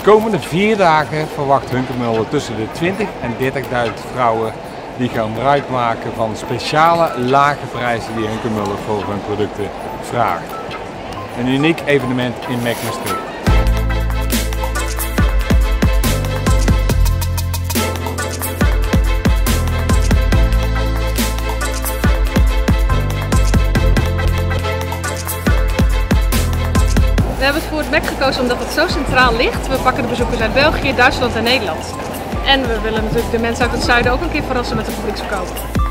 komende vier dagen verwacht Hunkermullen tussen de 20 en 30.000 vrouwen die gaan gebruik maken van speciale lage prijzen die Hunkermullen voor hun producten vraagt. Een uniek evenement in Mecklenburg. Hebben het voor het MEC gekozen omdat het zo centraal ligt. We pakken de bezoekers uit België, Duitsland en Nederland. En we willen natuurlijk de mensen uit het zuiden ook een keer verrassen met de fabrieksverkoop.